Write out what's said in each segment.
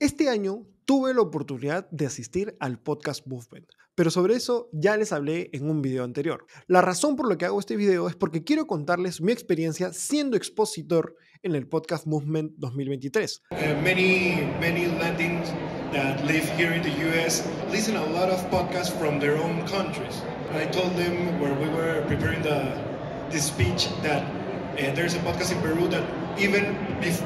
Este año tuve la oportunidad de asistir al Podcast Movement, pero sobre eso ya les hablé en un video anterior. La razón por la que hago este video es porque quiero contarles mi experiencia siendo expositor en el Podcast Movement 2023. Uh, many, many Latins that live here in the US listen a lot of podcasts from their own countries. I told them where we were preparing the, the speech that uh, there's a podcast in Peru that even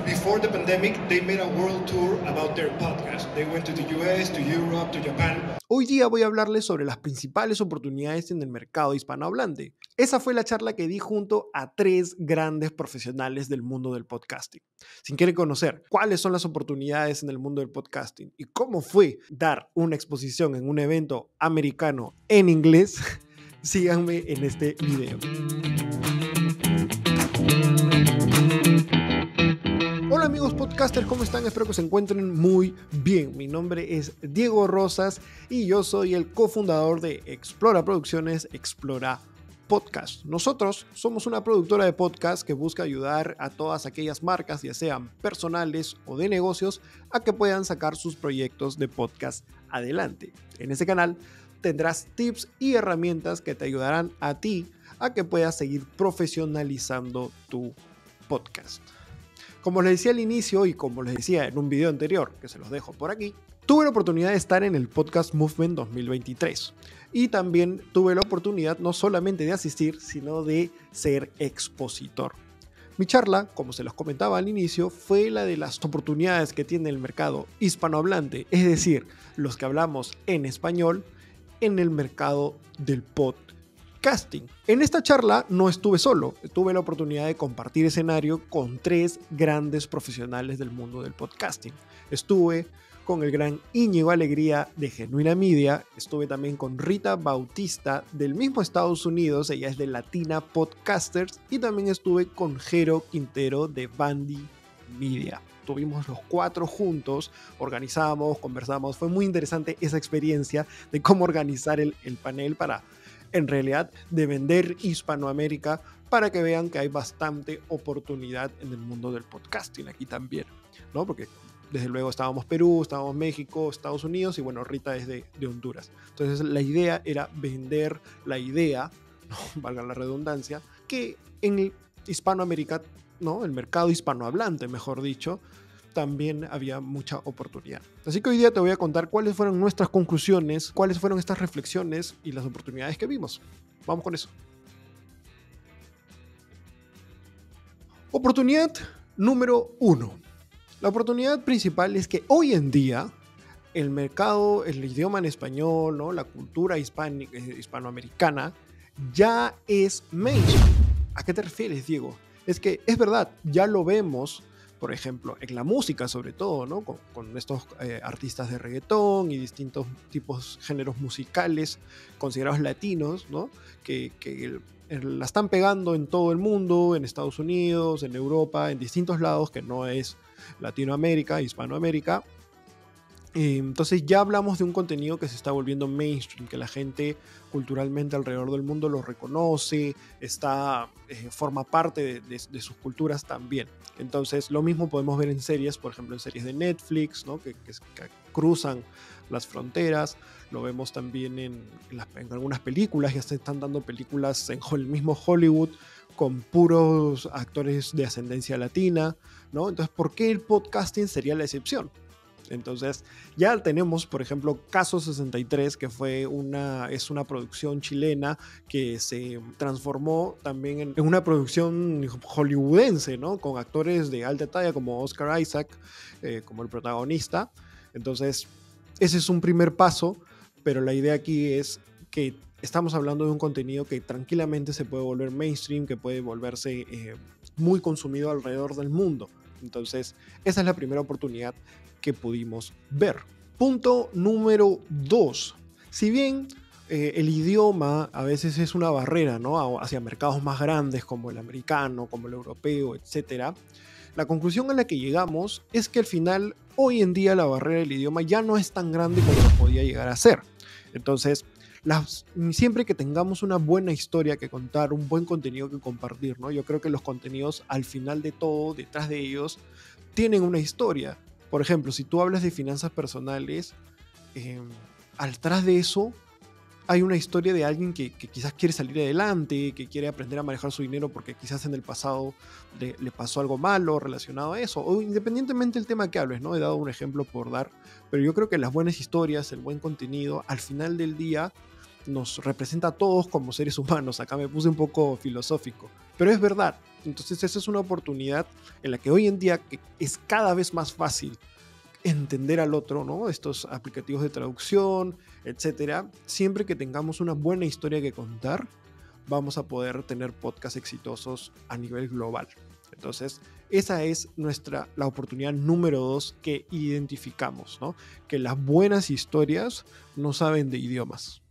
before the pandemic, they made a world tour about their podcast. They went to the US, to Europe, to Japan. Hoy día voy a hablarles sobre las principales oportunidades en el mercado hispanohablante. Esa fue la charla que di junto a tres grandes profesionales del mundo del podcasting. Si quieren conocer cuáles son las oportunidades en el mundo del podcasting y cómo fue dar una exposición en un evento americano en inglés, síganme en este video. Hola amigos podcasters, ¿cómo están? Espero que se encuentren muy bien. Mi nombre es Diego Rosas y yo soy el cofundador de Explora Producciones, Explora Podcast. Nosotros somos una productora de podcast que busca ayudar a todas aquellas marcas, ya sean personales o de negocios, a que puedan sacar sus proyectos de podcast adelante. En este canal tendrás tips y herramientas que te ayudarán a ti a que puedas seguir profesionalizando tu podcast. Como les decía al inicio y como les decía en un video anterior, que se los dejo por aquí, tuve la oportunidad de estar en el Podcast Movement 2023. Y también tuve la oportunidad no solamente de asistir, sino de ser expositor. Mi charla, como se los comentaba al inicio, fue la de las oportunidades que tiene el mercado hispanohablante, es decir, los que hablamos en español, en el mercado del podcast En esta charla no estuve solo, tuve la oportunidad de compartir escenario con tres grandes profesionales del mundo del podcasting. Estuve con el gran Íñigo Alegría de Genuina Media, estuve también con Rita Bautista del mismo Estados Unidos, ella es de Latina Podcasters, y también estuve con Jero Quintero de Bandy Media. Tuvimos los cuatro juntos, organizamos, conversamos, fue muy interesante esa experiencia de cómo organizar el panel para en realidad de vender Hispanoamérica para que vean que hay bastante oportunidad en el mundo del podcasting aquí también, ¿no? Porque desde luego estábamos Perú, estábamos México, Estados Unidos y bueno, Rita es de, Honduras. Entonces la idea era vender la idea, ¿no? valga la redundancia, que en Hispanoamérica, ¿no? El mercado hispanohablante, mejor dicho, también había mucha oportunidad. Así que hoy día te voy a contar cuáles fueron nuestras conclusiones, cuáles fueron estas reflexiones y las oportunidades que vimos. Vamos con eso. Oportunidad número uno. La oportunidad principal es que hoy en día el mercado, el idioma en español, ¿no? la cultura eh, hispanoamericana, ya es mainstream. ¿A qué te refieres, Diego? Es que es verdad, ya lo vemos por ejemplo, en la música sobre todo, ¿no? Con, estos eh, artistas de reggaetón y distintos tipos, géneros musicales considerados latinos, ¿no? Que, que la están pegando en todo el mundo, en Estados Unidos, en Europa, en distintos lados, que no es Latinoamérica, Hispanoamérica, entonces ya hablamos de un contenido que se está volviendo mainstream, que la gente culturalmente alrededor del mundo lo reconoce, está, eh, forma parte de, sus culturas también. Entonces lo mismo podemos ver en series, por ejemplo en series de Netflix, ¿no? que, cruzan las fronteras, lo vemos también en, algunas películas, ya se están dando películas en el mismo Hollywood con puros actores de ascendencia latina, ¿no? Entonces, ¿por qué el podcasting sería la excepción? Entonces, ya tenemos, por ejemplo, Caso 63, que fue una, es una producción chilena que se transformó también en, una producción hollywoodense, ¿no? Con actores de alta talla como Oscar Isaac, eh, como el protagonista. Entonces, ese es un primer paso, pero la idea aquí es que estamos hablando de un contenido que tranquilamente se puede volver mainstream, que puede volverse eh, muy consumido alrededor del mundo. Entonces, esa es la primera oportunidad que pudimos ver. Punto número dos. Si bien eh, el idioma a veces es una barrera ¿no? hacia mercados más grandes como el americano, como el europeo, etc., la conclusión a la que llegamos es que al final, hoy en día, la barrera del idioma ya no es tan grande como podía llegar a ser. Entonces, siempre que tengamos una buena historia que contar, un buen contenido que compartir, ¿no? Yo creo que los contenidos, al final de todo, detrás de ellos, tienen una historia Por ejemplo, si tú hablas de finanzas personales, eh, atrás de eso hay una historia de alguien que, quizás quiere salir adelante, que quiere aprender a manejar su dinero porque quizás en el pasado le, pasó algo malo relacionado a eso, o independientemente del tema que hables, ¿no? He dado un ejemplo por dar, pero yo creo que las buenas historias, el buen contenido, al final del día nos representa a todos como seres humanos. Acá me puse un poco filosófico, pero es verdad. Entonces esa es una oportunidad en la que hoy en día es cada vez más fácil entender al otro, ¿no? Estos aplicativos de traducción, etcétera. Siempre que tengamos una buena historia que contar, vamos a poder tener podcasts exitosos a nivel global. Entonces, esa es nuestra la oportunidad número dos que identificamos, ¿no? Que las buenas historias no saben de idiomas.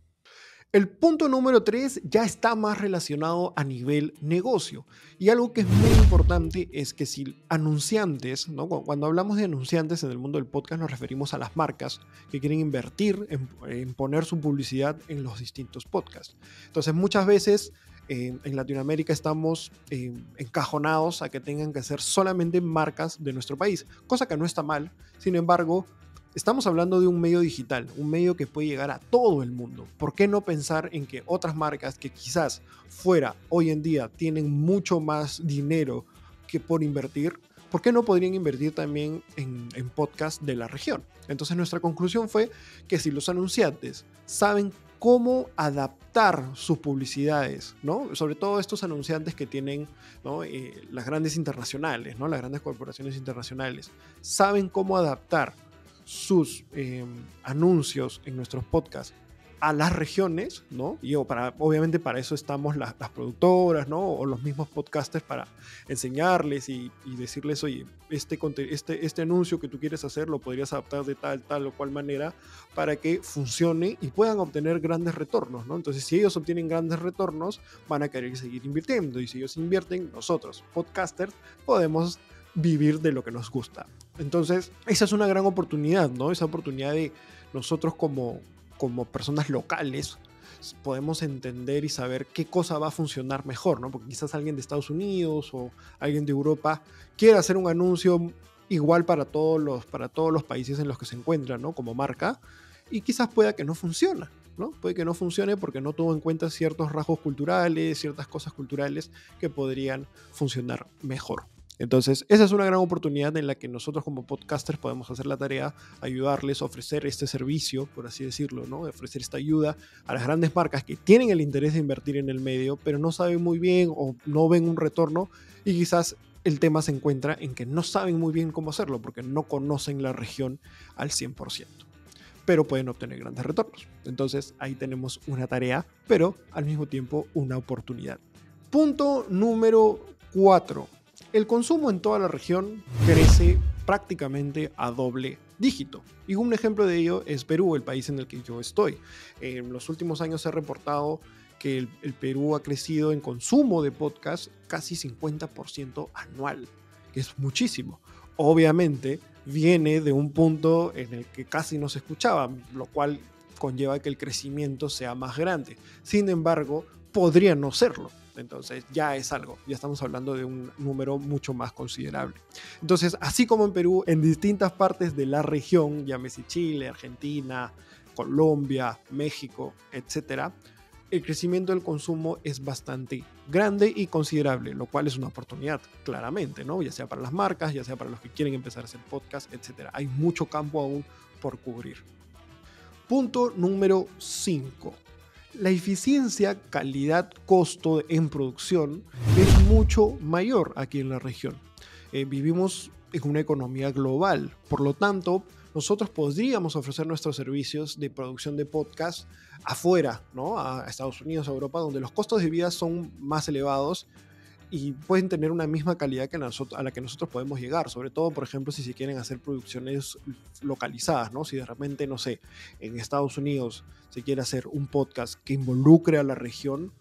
El punto número 3 ya está más relacionado a nivel negocio. Y algo que es muy importante es que si anunciantes, ¿no? cuando hablamos de anunciantes en el mundo del podcast nos referimos a las marcas que quieren invertir en, poner su publicidad en los distintos podcasts. Entonces muchas veces eh, en Latinoamérica estamos eh, encajonados a que tengan que ser solamente marcas de nuestro país, cosa que no está mal. Sin embargo, Estamos hablando de un medio digital, un medio que puede llegar a todo el mundo. ¿Por qué no pensar en que otras marcas que quizás fuera hoy en día tienen mucho más dinero que por invertir, ¿por qué no podrían invertir también en, en podcast de la región? Entonces nuestra conclusión fue que si los anunciantes saben cómo adaptar sus publicidades, ¿no? Sobre todo estos anunciantes que tienen eh, las grandes internacionales, ¿no? Las grandes corporaciones internacionales, saben cómo adaptar sus em, anuncios en nuestros podcasts a las regiones, ¿no? Y para, obviamente para eso estamos las, productoras, ¿no? O los mismos podcasters para enseñarles y, decirles, oye, este, este, este anuncio que tú quieres hacer lo podrías adaptar de tal, tal o cual manera para que funcione y puedan obtener grandes retornos, ¿no? Entonces, si ellos obtienen grandes retornos, van a querer seguir invirtiendo. Y si ellos invierten, nosotros, podcasters, podemos vivir de lo que nos gusta. Entonces, esa es una gran oportunidad, ¿no? Esa oportunidad de nosotros como, como personas locales podemos entender y saber qué cosa va a funcionar mejor, ¿no? Porque quizás alguien de Estados Unidos o alguien de Europa quiera hacer un anuncio igual para todos los, para todos los países en los que se encuentran, ¿no? Como marca, y quizás pueda que no funcione, ¿no? Puede que no funcione porque no tuvo en cuenta ciertos rasgos culturales, ciertas cosas culturales que podrían funcionar mejor. Entonces, esa es una gran oportunidad en la que nosotros como podcasters podemos hacer la tarea, ayudarles, ofrecer este servicio, por así decirlo, ¿no? Ofrecer esta ayuda a las grandes marcas que tienen el interés de invertir en el medio, pero no saben muy bien o no ven un retorno y quizás el tema se encuentra en que no saben muy bien cómo hacerlo porque no conocen la región al 100%. Pero pueden obtener grandes retornos. Entonces ahí tenemos una tarea, pero al mismo tiempo una oportunidad. Punto número 4 el consumo en toda la región crece prácticamente a doble dígito. Y un ejemplo de ello es Perú, el país en el que yo estoy. En los últimos años se ha reportado que el, Perú ha crecido en consumo de podcast casi 50% anual, que es muchísimo. Obviamente viene de un punto en el que casi no se escuchaba, lo cual conlleva que el crecimiento sea más grande. Sin embargo, podría no serlo. Entonces ya es algo, ya estamos hablando de un número mucho más considerable. Entonces, así como en Perú, en distintas partes de la región, llámese Chile, Argentina, Colombia, México, etcétera, el crecimiento del consumo es bastante grande y considerable, lo cual es una oportunidad, claramente, ¿no? Ya sea para las marcas, ya sea para los que quieren empezar a hacer podcast, etcétera. Hay mucho campo aún por cubrir. Punto número 5 la eficiencia, calidad, costo en producción es mucho mayor aquí en la región. Eh, vivimos en una economía global, por lo tanto, nosotros podríamos ofrecer nuestros servicios de producción de podcast afuera, ¿no? A Estados Unidos, a Europa, donde los costos de vida son más elevados y pueden tener una misma calidad que a la que nosotros podemos llegar, sobre todo, por ejemplo, si se quieren hacer producciones localizadas, ¿no? Si de repente, no sé, en Estados Unidos se quiere hacer un podcast que involucre a la región,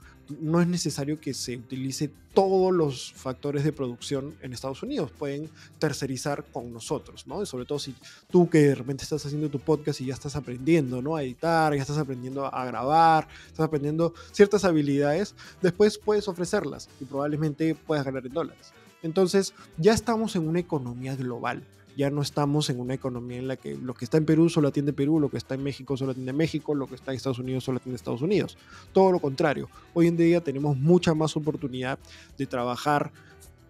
no es necesario que se utilice todos los factores de producción en Estados Unidos. Pueden tercerizar con nosotros, ¿no? Y sobre todo si tú que de repente estás haciendo tu podcast y ya estás aprendiendo, ¿no? A editar, ya estás aprendiendo a grabar, estás aprendiendo ciertas habilidades, después puedes ofrecerlas y probablemente puedas ganar en dólares. Entonces, ya estamos en una economía global. Ya no estamos en una economía en la que lo que está en Perú solo atiende Perú, lo que está en México solo atiende México, lo que está en Estados Unidos solo atiende Estados Unidos. Todo lo contrario. Hoy en día tenemos mucha más oportunidad de trabajar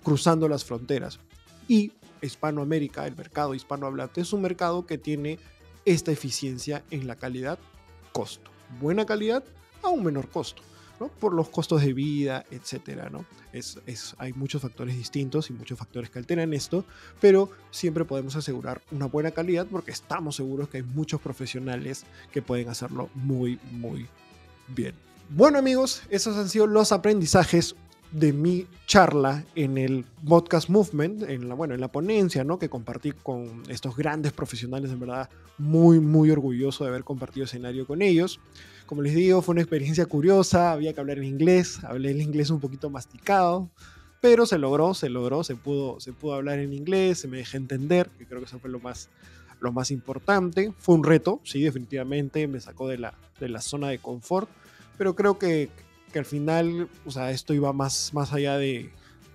cruzando las fronteras. Y Hispanoamérica, el mercado hispanohablante, es un mercado que tiene esta eficiencia en la calidad-costo. Buena calidad a un menor costo. ¿No? por los costos de vida, etcétera, ¿no? Es, es, hay muchos factores distintos y muchos factores que alteran esto, pero siempre podemos asegurar una buena calidad porque estamos seguros que hay muchos profesionales que pueden hacerlo muy, muy bien. Bueno amigos, esos han sido los aprendizajes de mi charla en el podcast Movement, en la, bueno, en la ponencia, ¿no? Que compartí con estos grandes profesionales, en verdad, muy, muy orgulloso de haber compartido escenario con ellos. Como les digo, fue una experiencia curiosa, había que hablar en inglés, hablé el inglés un poquito masticado, pero se logró, se logró, se pudo, se pudo hablar en inglés, se me dejé entender, que creo que eso fue lo más, lo más importante. Fue un reto, sí, definitivamente, me sacó de la, de la zona de confort, pero creo que, que al final, o sea, esto iba más, más allá de,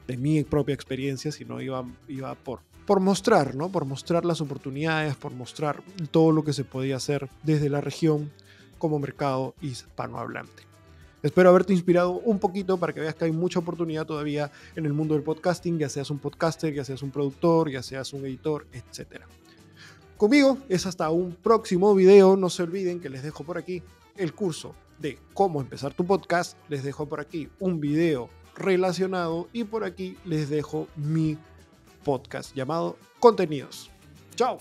de mi propia experiencia, sino iba, iba por, por mostrar, ¿no? Por mostrar las oportunidades, por mostrar todo lo que se podía hacer desde la región como mercado hispanohablante. Espero haberte inspirado un poquito para que veas que hay mucha oportunidad todavía en el mundo del podcasting, ya seas un podcaster, ya seas un productor, ya seas un editor, etc. Conmigo es hasta un próximo video. No se olviden que les dejo por aquí el curso de cómo empezar tu podcast. Les dejo por aquí un video relacionado y por aquí les dejo mi podcast llamado Contenidos. Chao.